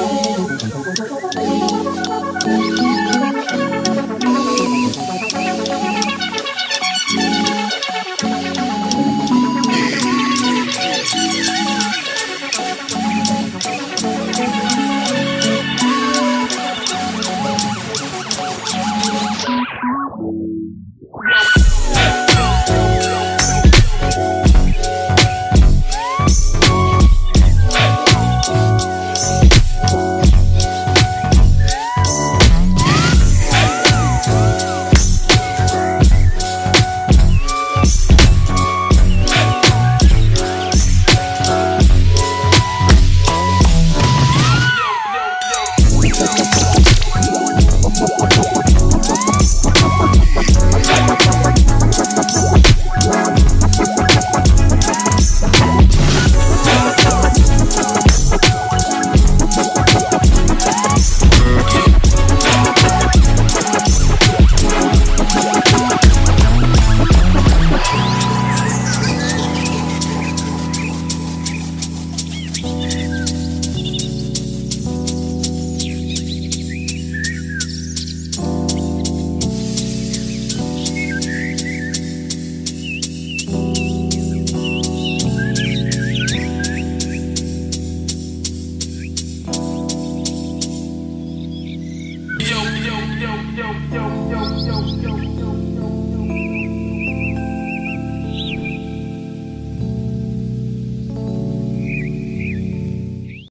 ハハハハ! yo, yo, yo, yo, yo.